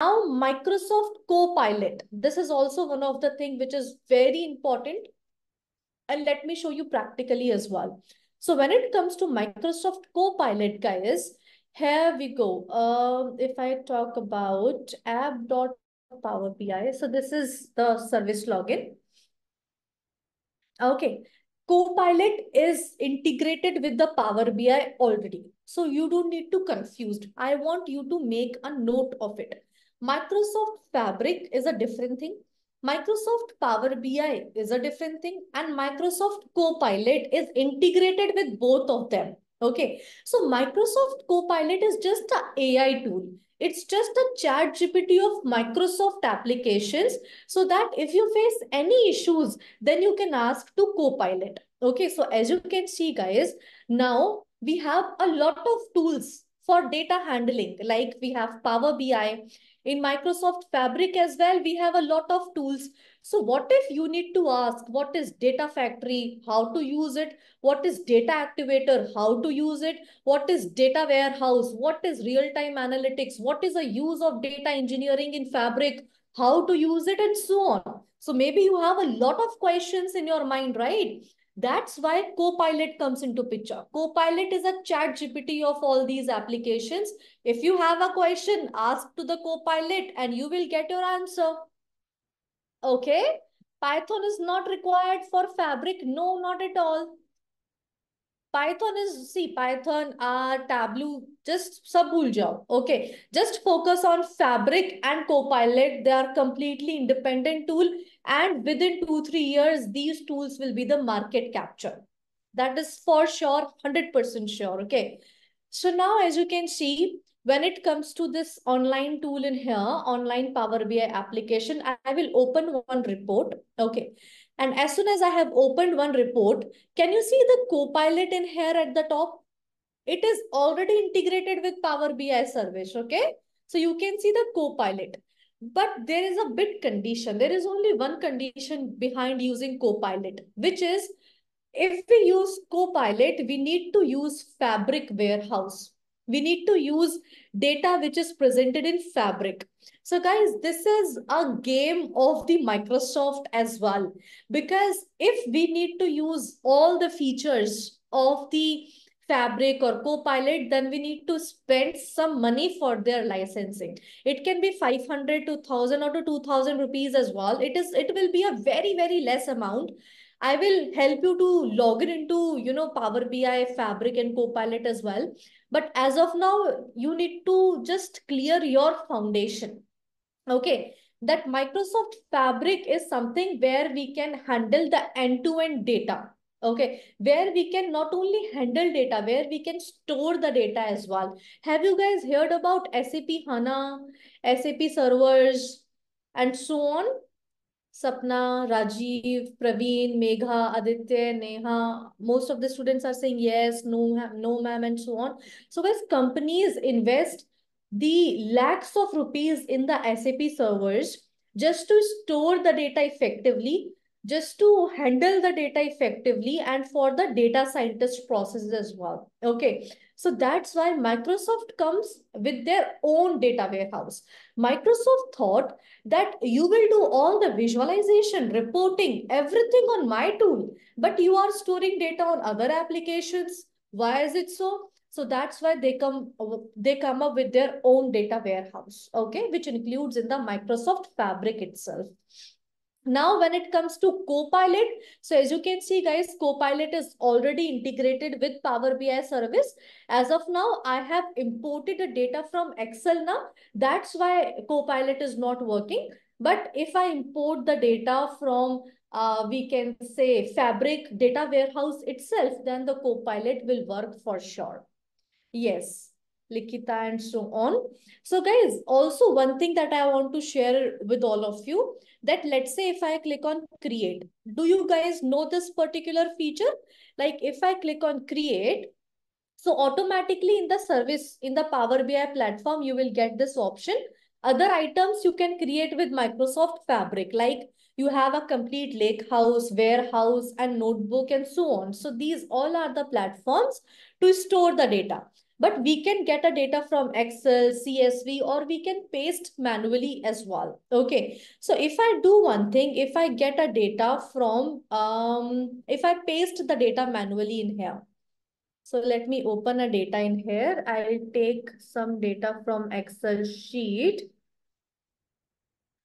Now, Microsoft Copilot. This is also one of the thing which is very important. And let me show you practically as well. So when it comes to Microsoft Copilot, guys, here we go. Um, if I talk about app.power BI, so this is the service login. Okay. Copilot is integrated with the Power BI already. So you don't need to confused. I want you to make a note of it. Microsoft Fabric is a different thing. Microsoft Power BI is a different thing. And Microsoft Copilot is integrated with both of them. Okay. So Microsoft Copilot is just an AI tool. It's just a chat GPT of Microsoft applications so that if you face any issues, then you can ask to Copilot. Okay, so as you can see, guys, now we have a lot of tools for data handling, like we have Power BI, in Microsoft Fabric as well, we have a lot of tools. So what if you need to ask, what is data factory, how to use it? What is data activator, how to use it? What is data warehouse? What is real-time analytics? What is the use of data engineering in Fabric? How to use it and so on. So maybe you have a lot of questions in your mind, right? That's why Copilot comes into picture. Copilot is a chat GPT of all these applications. If you have a question, ask to the Copilot and you will get your answer. Okay. Python is not required for Fabric. No, not at all. Python is, see, Python, R, Tableau, just sab bhul jao. Okay. Just focus on Fabric and Copilot. They are completely independent tool and within two, three years, these tools will be the market capture. That is for sure, 100% sure. Okay. So now, as you can see, when it comes to this online tool in here, online Power BI application, I will open one report. Okay. And as soon as I have opened one report, can you see the Copilot in here at the top? It is already integrated with Power BI service. Okay. So you can see the Copilot. But there is a bit condition. There is only one condition behind using Copilot, which is if we use Copilot, we need to use Fabric Warehouse. We need to use data which is presented in Fabric. So guys, this is a game of the Microsoft as well. Because if we need to use all the features of the Fabric or Copilot, then we need to spend some money for their licensing. It can be 500 to 1000 or to 2000 rupees as well. It is, it will be a very, very less amount. I will help you to log in into, you know, Power BI, Fabric and Copilot as well. But as of now, you need to just clear your foundation. Okay. That Microsoft Fabric is something where we can handle the end-to-end -end data okay where we can not only handle data where we can store the data as well have you guys heard about sap hana sap servers and so on sapna rajiv praveen megha aditya neha most of the students are saying yes no no ma'am and so on so guys companies invest the lakhs of rupees in the sap servers just to store the data effectively just to handle the data effectively and for the data scientist processes as well. Okay, so that's why Microsoft comes with their own data warehouse. Microsoft thought that you will do all the visualization, reporting, everything on my tool, but you are storing data on other applications. Why is it so? So that's why they come they come up with their own data warehouse, okay, which includes in the Microsoft Fabric itself. Now, when it comes to Copilot, so as you can see, guys, Copilot is already integrated with Power BI service. As of now, I have imported the data from Excel now. That's why Copilot is not working. But if I import the data from, uh, we can say, Fabric data warehouse itself, then the Copilot will work for sure. Yes. Likita and so on. So guys, also one thing that I want to share with all of you that let's say if I click on create, do you guys know this particular feature? Like if I click on create, so automatically in the service, in the Power BI platform, you will get this option. Other items you can create with Microsoft Fabric, like you have a complete lake house, warehouse, and notebook, and so on. So these all are the platforms to store the data. But we can get a data from Excel, CSV, or we can paste manually as well. Okay. So if I do one thing, if I get a data from, um, if I paste the data manually in here, so let me open a data in here. I'll take some data from Excel sheet.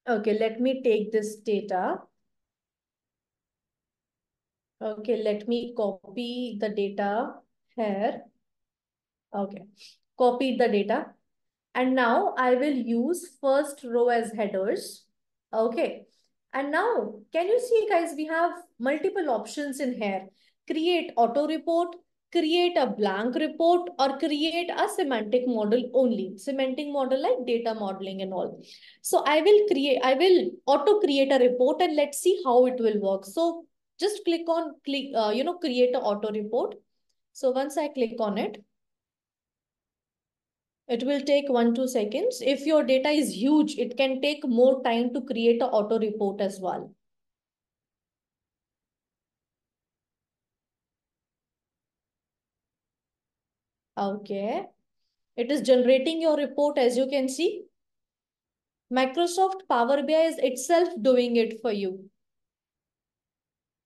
Okay, let me take this data. Okay, let me copy the data here. Okay, copy the data. And now I will use first row as headers. Okay. And now, can you see guys, we have multiple options in here. Create auto report, create a blank report or create a semantic model only. Semantic model like data modeling and all. So I will create, I will auto create a report and let's see how it will work. So just click on, click, uh, you know, create a auto report. So once I click on it, it will take one, two seconds. If your data is huge, it can take more time to create an auto report as well. Okay. It is generating your report as you can see. Microsoft Power BI is itself doing it for you.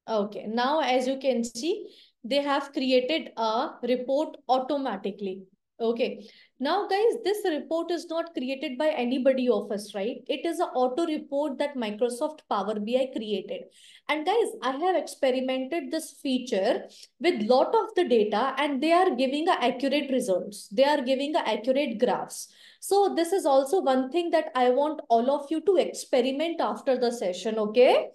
Okay. Now, as you can see, they have created a report automatically. Okay. Now, guys, this report is not created by anybody of us, right? It is an auto report that Microsoft Power BI created. And guys, I have experimented this feature with lot of the data and they are giving accurate results. They are giving accurate graphs. So this is also one thing that I want all of you to experiment after the session, okay?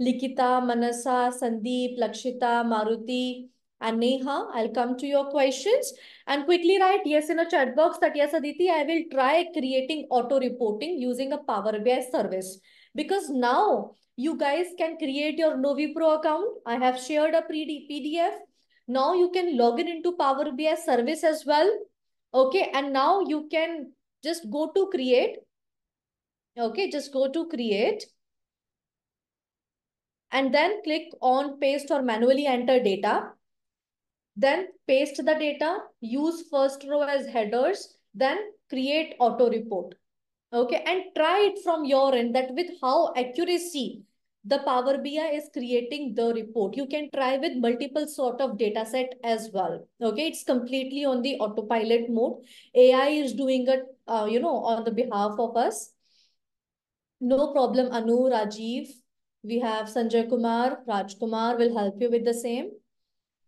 Likita, Manasa, Sandeep, Lakshita, Maruti, and Neha, I'll come to your questions and quickly write yes in a chat box that yes, Aditi, I will try creating auto reporting using a Power BI service because now you guys can create your Novi Pro account. I have shared a pre PDF. Now you can log in into Power BI service as well. Okay. And now you can just go to create. Okay. Just go to create and then click on paste or manually enter data. Then paste the data, use first row as headers, then create auto report. Okay, and try it from your end that with how accuracy the Power BI is creating the report. You can try with multiple sort of data set as well. Okay, it's completely on the autopilot mode. AI is doing it, uh, you know, on the behalf of us. No problem, Anu, Rajiv. We have Sanjay Kumar, Raj Kumar will help you with the same.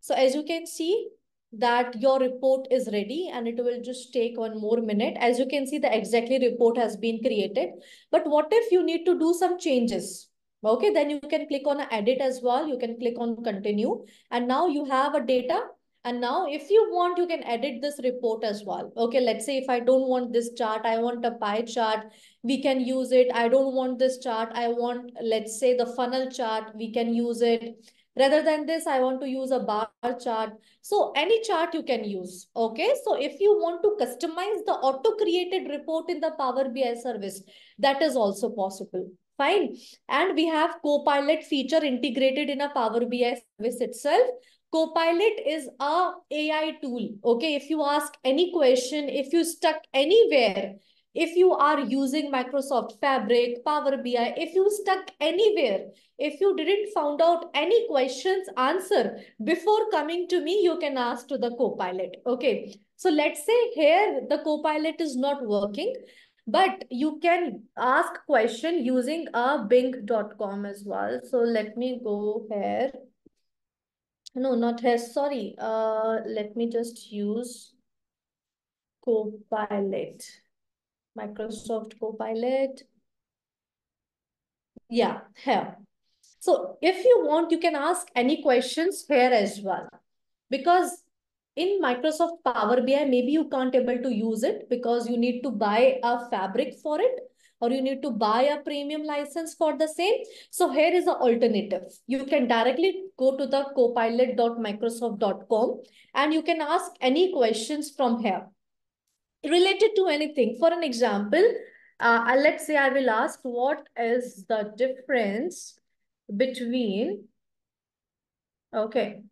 So as you can see that your report is ready and it will just take one more minute. As you can see, the exactly report has been created. But what if you need to do some changes? Okay, then you can click on edit as well. You can click on continue. And now you have a data. And now if you want, you can edit this report as well. Okay, let's say if I don't want this chart, I want a pie chart, we can use it. I don't want this chart. I want, let's say the funnel chart, we can use it. Rather than this, I want to use a bar chart. So any chart you can use. Okay. So if you want to customize the auto created report in the Power BI service, that is also possible. Fine. And we have Copilot feature integrated in a Power BI service itself. Copilot is a AI tool. Okay. If you ask any question, if you stuck anywhere, if you are using Microsoft Fabric, Power BI, if you stuck anywhere, if you didn't found out any questions answer before coming to me, you can ask to the Copilot. Okay. So let's say here the Copilot is not working, but you can ask question using a bing.com as well. So let me go here. No, not here. Sorry. Uh, let me just use Copilot. Microsoft Copilot. Yeah, here. So if you want, you can ask any questions here as well. Because in Microsoft Power BI, maybe you can't able to use it because you need to buy a fabric for it or you need to buy a premium license for the same. So here is an alternative. You can directly go to the copilot.microsoft.com and you can ask any questions from here related to anything. For an example, uh, let's say I will ask what is the difference between, okay,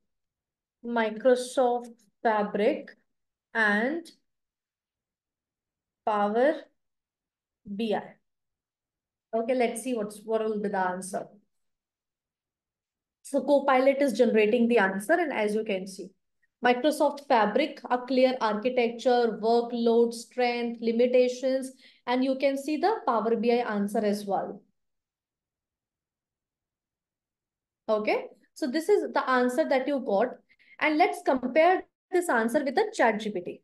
Microsoft Fabric and Power BI. Okay, let's see what's what will be the answer. So Copilot is generating the answer, and as you can see, Microsoft Fabric, a clear architecture, workload, strength, limitations, and you can see the Power BI answer as well. Okay, so this is the answer that you got. And let's compare this answer with the chat GPT.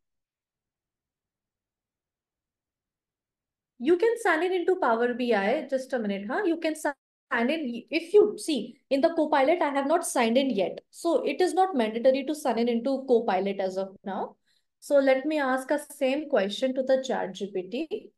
You can sign in into Power BI, just a minute, huh? You can sign in, if you see in the Copilot, I have not signed in yet. So it is not mandatory to sign in into Copilot as of now. So let me ask a same question to the chat GPT.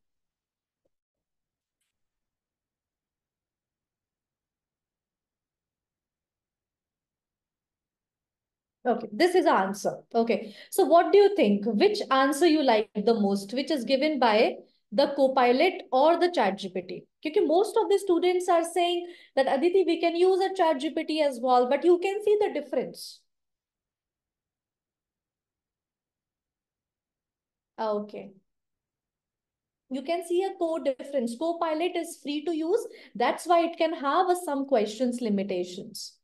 Okay, this is answer. Okay, so what do you think? Which answer you like the most? Which is given by the Copilot or the chat GPT? Because most of the students are saying that Aditi, we can use a chat GPT as well, but you can see the difference. Ah, okay. You can see a code difference. Copilot is free to use. That's why it can have a some questions limitations.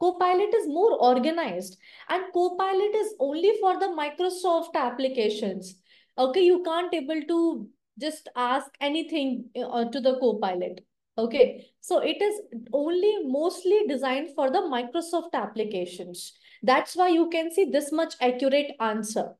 Copilot is more organized and Copilot is only for the Microsoft applications. Okay, you can't able to just ask anything uh, to the Copilot. Okay, so it is only mostly designed for the Microsoft applications. That's why you can see this much accurate answer.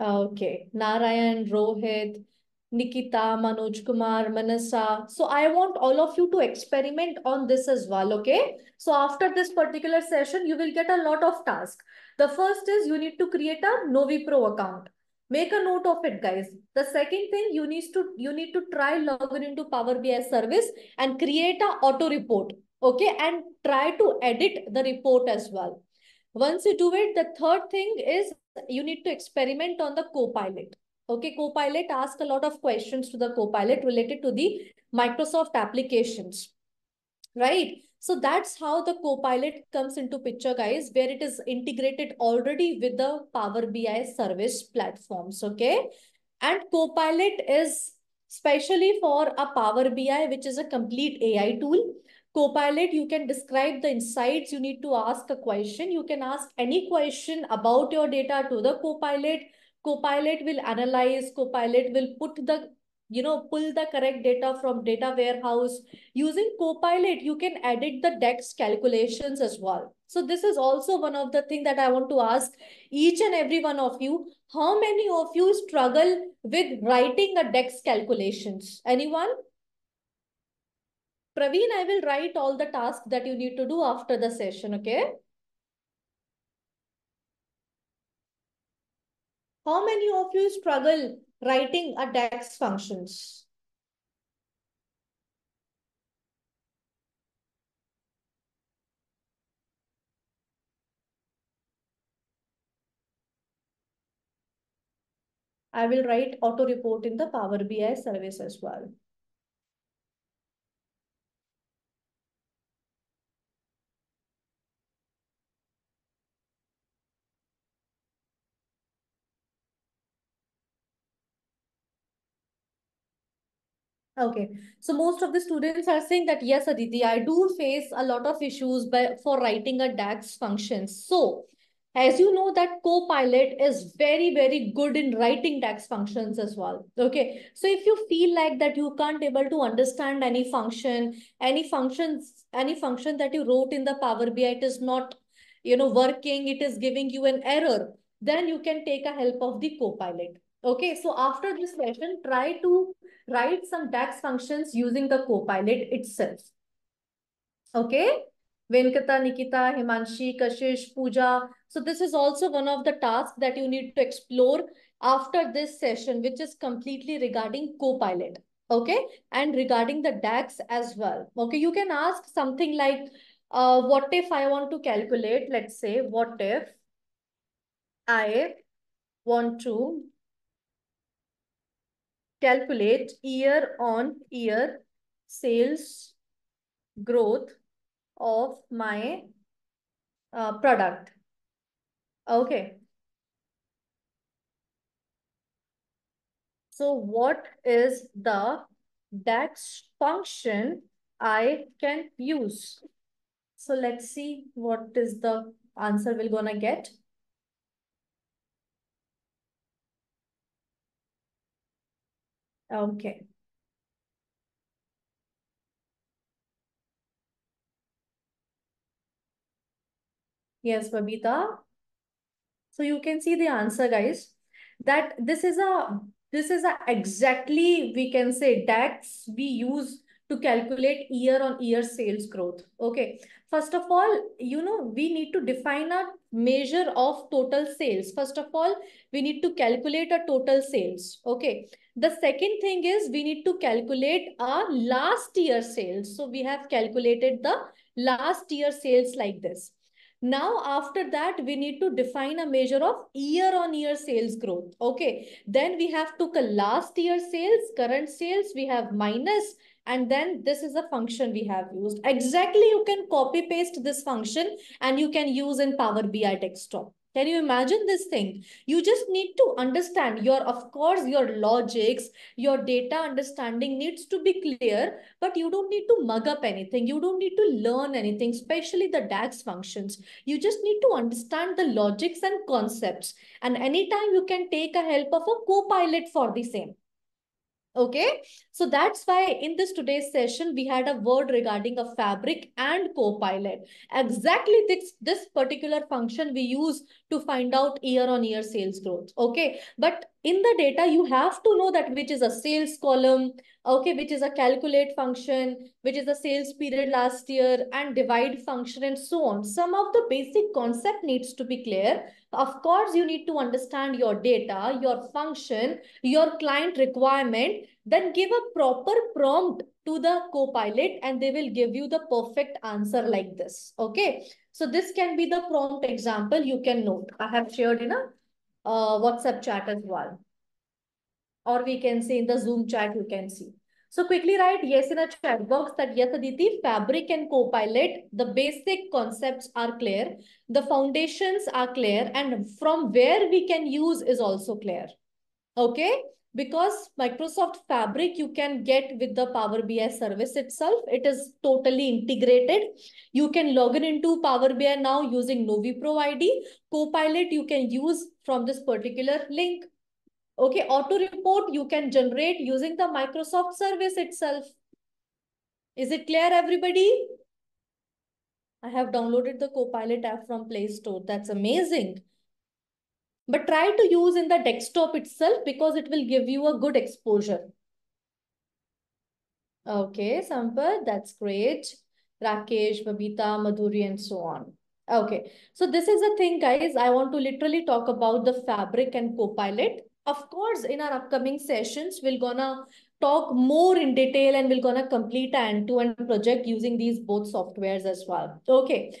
Okay, Narayan, Rohit, Nikita, Manoj Kumar, Manasa. So I want all of you to experiment on this as well, okay? So after this particular session, you will get a lot of tasks. The first is you need to create a Novi Pro account. Make a note of it, guys. The second thing you need to you need to try login into Power BI service and create a auto report, okay? And try to edit the report as well. Once you do it, the third thing is you need to experiment on the Copilot. Okay, Copilot ask a lot of questions to the Copilot related to the Microsoft applications, right? So that's how the Copilot comes into picture, guys, where it is integrated already with the Power BI service platforms, okay? And Copilot is specially for a Power BI, which is a complete AI tool. Copilot, you can describe the insights. You need to ask a question. You can ask any question about your data to the Copilot. Copilot will analyze. Copilot will put the, you know, pull the correct data from data warehouse. Using Copilot, you can edit the DAX calculations as well. So this is also one of the things that I want to ask each and every one of you. How many of you struggle with writing a DAX calculations? Anyone? Praveen, I will write all the tasks that you need to do after the session, okay? How many of you struggle writing a DAX functions? I will write auto report in the Power BI service as well. Okay, so most of the students are saying that, yes, Aditi, I do face a lot of issues by, for writing a DAX function. So as you know that Copilot is very, very good in writing DAX functions as well. Okay, so if you feel like that you can't able to understand any function, any functions, any function that you wrote in the Power BI, it is not, you know, working, it is giving you an error, then you can take a help of the Copilot. Okay, so after this session, try to write some DAX functions using the Copilot itself. Okay, Venkata, Nikita, Himanshi, Kashish, Pooja. So this is also one of the tasks that you need to explore after this session, which is completely regarding Copilot. Okay, and regarding the DAX as well. Okay, you can ask something like, uh, what if I want to calculate, let's say, what if I want to calculate year on year sales growth of my uh, product. Okay. So what is the DAX function I can use? So let's see what is the answer we're gonna get. Okay. Yes, Babita. So you can see the answer, guys, that this is a this is a exactly we can say DAX we use to calculate year on year sales growth. Okay. First of all, you know, we need to define a measure of total sales. First of all, we need to calculate a total sales. Okay. The second thing is we need to calculate our last year sales. So we have calculated the last year sales like this. Now, after that, we need to define a measure of year on year sales growth. Okay. Then we have took a last year sales, current sales, we have minus, and then this is a function we have used. Exactly, you can copy paste this function and you can use in Power BI desktop. Can you imagine this thing? You just need to understand your, of course, your logics, your data understanding needs to be clear, but you don't need to mug up anything. You don't need to learn anything, especially the DAX functions. You just need to understand the logics and concepts. And anytime you can take a help of a co-pilot for the same. Okay, so that's why in this today's session, we had a word regarding a fabric and copilot. Exactly this, this particular function we use to find out year on year sales growth. Okay, but in the data, you have to know that which is a sales column, okay, which is a calculate function, which is a sales period last year and divide function and so on. Some of the basic concept needs to be clear. Of course, you need to understand your data, your function, your client requirement, then give a proper prompt to the copilot and they will give you the perfect answer like this. Okay. So this can be the prompt example you can note. I have shared in a uh, WhatsApp chat as well. Or we can see in the Zoom chat, you can see. So quickly write yes in a chat box that yes, Aditi, Fabric and Copilot, the basic concepts are clear. The foundations are clear and from where we can use is also clear. Okay because Microsoft Fabric you can get with the Power BI service itself. It is totally integrated. You can log in into Power BI now using NoviPro ID. Copilot you can use from this particular link. Okay, auto report you can generate using the Microsoft service itself. Is it clear, everybody? I have downloaded the Copilot app from Play Store. That's amazing. But try to use in the desktop itself because it will give you a good exposure. Okay, Sampath, that's great. Rakesh, Babita, Madhuri, and so on. Okay, so this is the thing, guys. I want to literally talk about the fabric and copilot. Of course, in our upcoming sessions, we're gonna talk more in detail and we're gonna complete an end-to-end project using these both softwares as well. Okay,